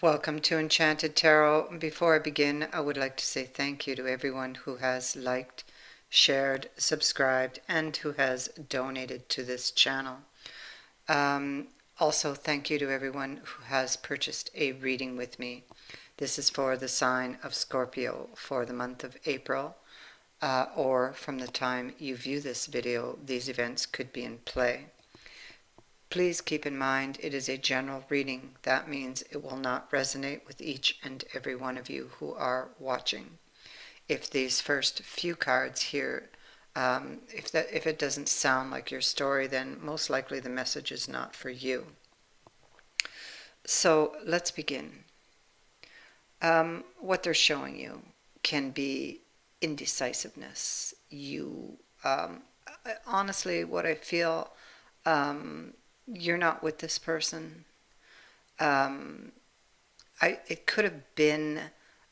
Welcome to Enchanted Tarot. Before I begin, I would like to say thank you to everyone who has liked, shared, subscribed, and who has donated to this channel. Um, also, thank you to everyone who has purchased a reading with me. This is for the sign of Scorpio for the month of April, uh, or from the time you view this video, these events could be in play. Please keep in mind it is a general reading. That means it will not resonate with each and every one of you who are watching. If these first few cards here, um, if, that, if it doesn't sound like your story, then most likely the message is not for you. So let's begin. Um, what they're showing you can be indecisiveness. You, um, honestly, what I feel um, you're not with this person. Um, I it could have been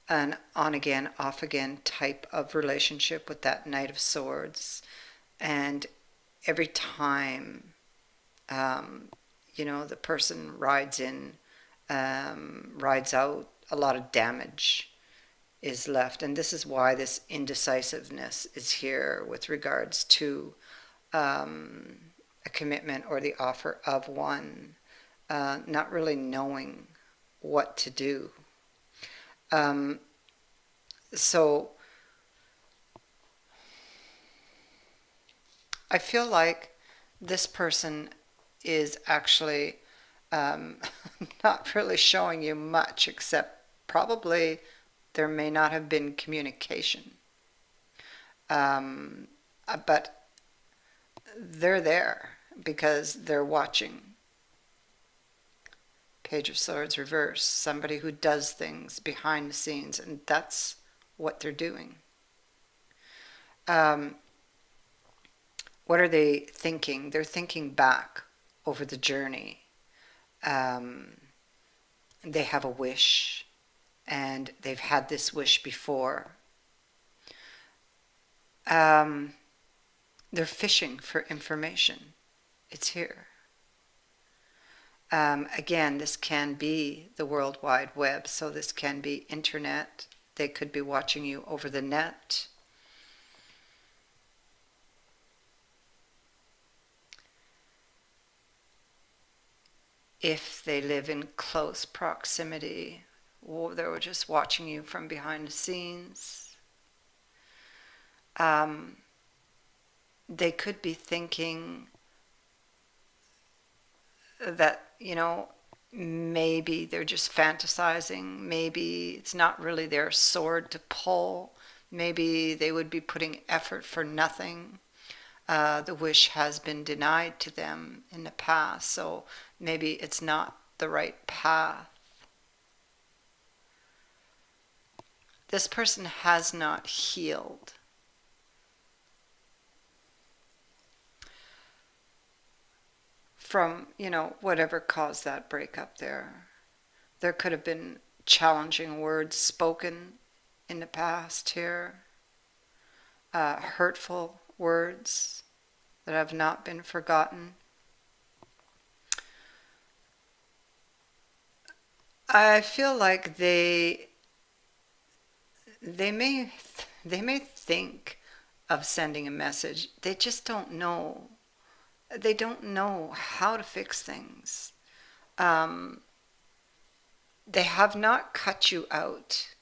an on again, off again type of relationship with that Knight of Swords, and every time, um, you know, the person rides in, um, rides out, a lot of damage is left, and this is why this indecisiveness is here with regards to. Um, a commitment or the offer of one, uh, not really knowing what to do. Um, so I feel like this person is actually um, not really showing you much, except probably there may not have been communication. Um, uh, but they're there because they're watching. Page of Swords reverse, somebody who does things behind the scenes, and that's what they're doing. Um, what are they thinking? They're thinking back over the journey. Um, they have a wish, and they've had this wish before. Um, they're fishing for information. It's here. Um, again, this can be the World Wide Web, so this can be internet. They could be watching you over the net. If they live in close proximity, they were just watching you from behind the scenes. Um, they could be thinking that, you know, maybe they're just fantasizing. Maybe it's not really their sword to pull. Maybe they would be putting effort for nothing. Uh, the wish has been denied to them in the past, so maybe it's not the right path. This person has not healed. From, you know, whatever caused that breakup there. There could have been challenging words spoken in the past here, uh, hurtful words that have not been forgotten. I feel like they they may they may think of sending a message. They just don't know they don't know how to fix things. Um, they have not cut you out.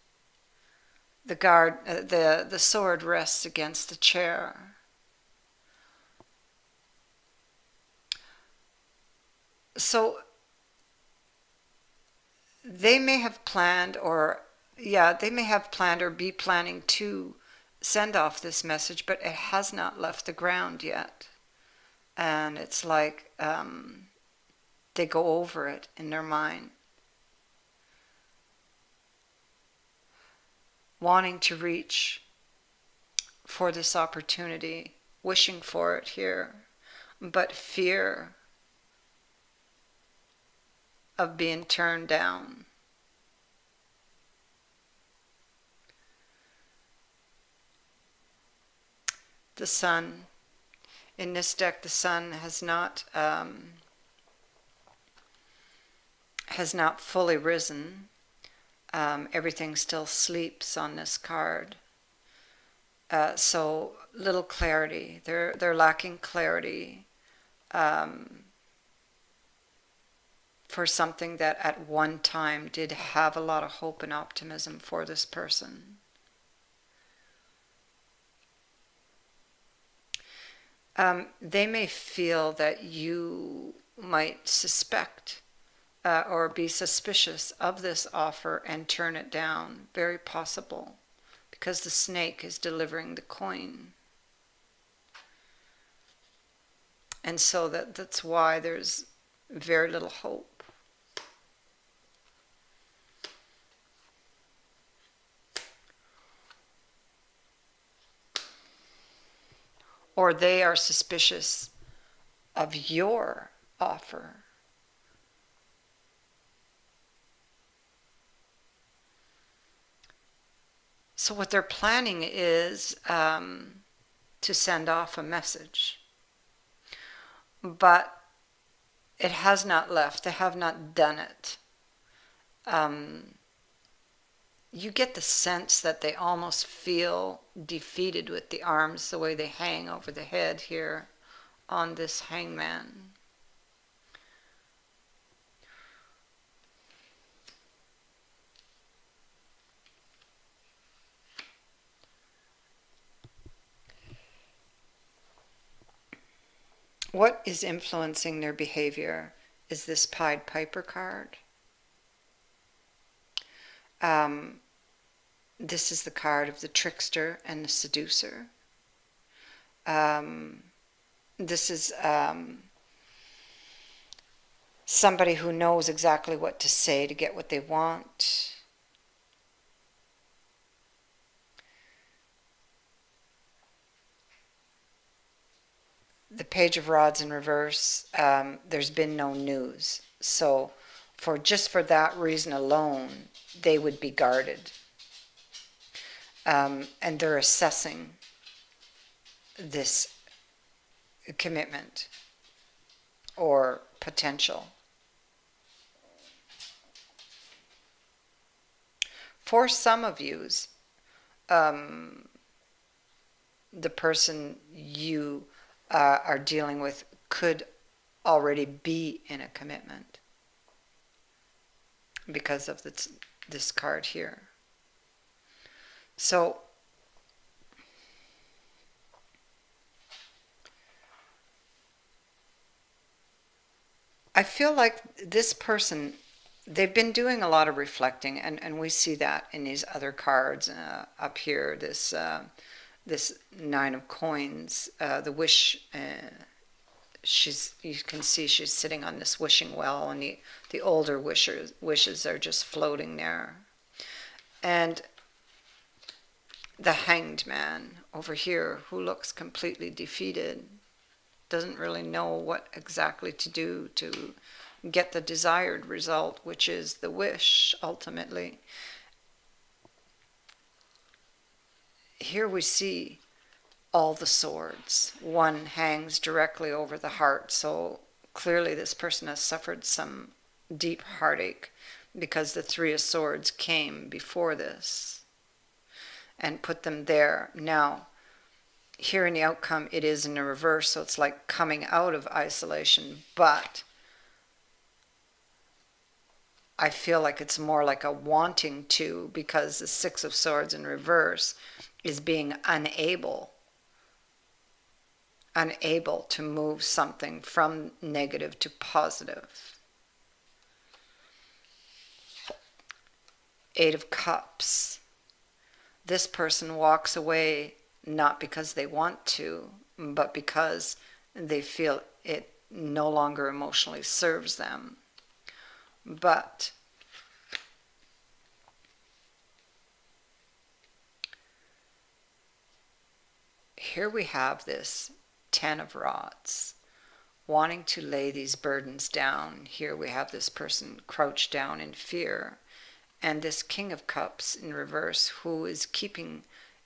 The guard, uh, the the sword rests against the chair. So they may have planned, or yeah, they may have planned or be planning to send off this message, but it has not left the ground yet and it's like um, they go over it in their mind. Wanting to reach for this opportunity, wishing for it here, but fear of being turned down. The sun in this deck, the sun has not um, has not fully risen. Um, everything still sleeps on this card. Uh, so little clarity. They're they're lacking clarity um, for something that at one time did have a lot of hope and optimism for this person. Um, they may feel that you might suspect uh, or be suspicious of this offer and turn it down. Very possible because the snake is delivering the coin. And so that, that's why there's very little hope. Or they are suspicious of your offer. So, what they're planning is um, to send off a message. But it has not left, they have not done it. Um, you get the sense that they almost feel defeated with the arms the way they hang over the head here on this hangman. What is influencing their behavior is this Pied Piper card. Um, this is the card of the trickster and the seducer. Um, this is um, somebody who knows exactly what to say to get what they want. the page of rods in reverse, um, there's been no news. So, for just for that reason alone, they would be guarded. Um, and they're assessing this commitment or potential. For some of yous, um, the person you uh, are dealing with could already be in a commitment because of this, this card here. So, I feel like this person, they've been doing a lot of reflecting, and, and we see that in these other cards uh, up here. This uh, this nine of coins, uh, the wish. She's you can see she's sitting on this wishing well, and the the older wishers wishes are just floating there, and the hanged man over here who looks completely defeated doesn't really know what exactly to do to get the desired result, which is the wish ultimately. here we see all the swords. One hangs directly over the heart, so clearly this person has suffered some deep heartache because the Three of Swords came before this and put them there. Now, here in the outcome, it is in the reverse, so it's like coming out of isolation, but I feel like it's more like a wanting to because the Six of Swords in reverse is being unable unable to move something from negative to positive. Eight of Cups. This person walks away not because they want to, but because they feel it no longer emotionally serves them. But here we have this Ten of Rods wanting to lay these burdens down. Here we have this person crouched down in fear, and this King of Cups in reverse who is keeping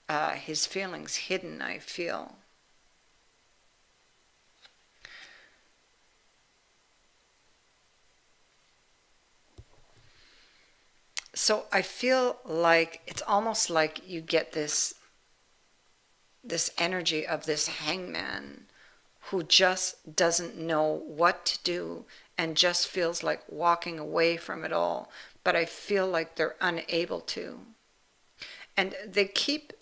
uh, his feelings hidden, I feel. So I feel like it's almost like you get this this energy of this hangman who just doesn't know what to do and just feels like walking away from it all, but I feel like they're unable to. And they keep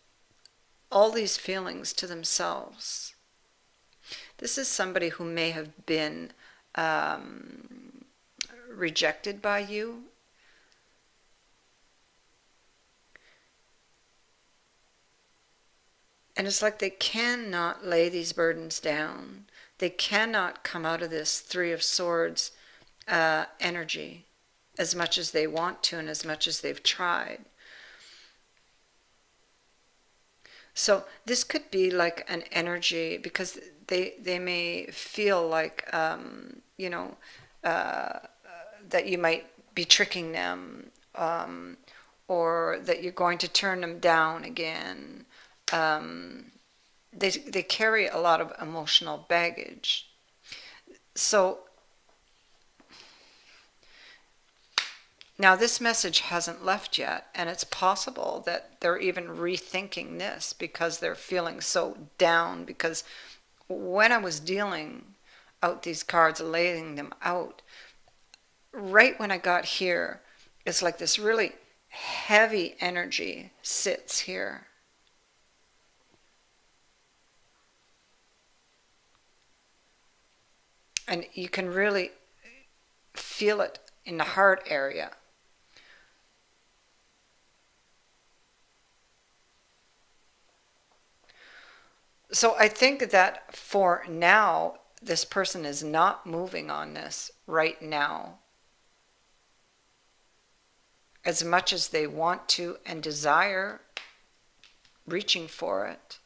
all these feelings to themselves. This is somebody who may have been um, rejected by you. And it's like they cannot lay these burdens down. They cannot come out of this Three of Swords uh, energy as much as they want to and as much as they've tried. So this could be like an energy because they they may feel like um, you know uh, that you might be tricking them um, or that you're going to turn them down again. Um, they they carry a lot of emotional baggage. So Now, this message hasn't left yet, and it's possible that they're even rethinking this because they're feeling so down. Because when I was dealing out these cards, laying them out, right when I got here, it's like this really heavy energy sits here. And you can really feel it in the heart area. So I think that for now, this person is not moving on this right now as much as they want to and desire reaching for it.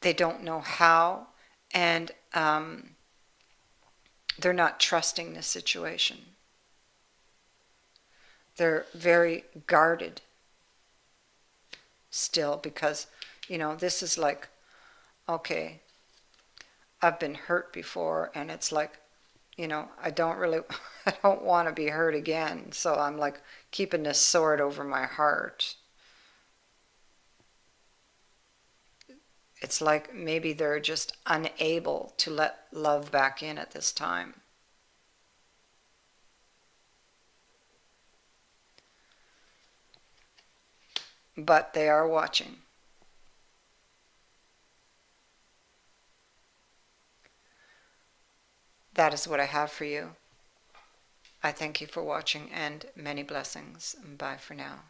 They don't know how, and um, they're not trusting the situation. They're very guarded still because, you know, this is like, okay, I've been hurt before and it's like, you know, I don't really, I don't want to be hurt again. So I'm like keeping this sword over my heart. It's like maybe they're just unable to let love back in at this time. but they are watching. That is what I have for you. I thank you for watching and many blessings. Bye for now.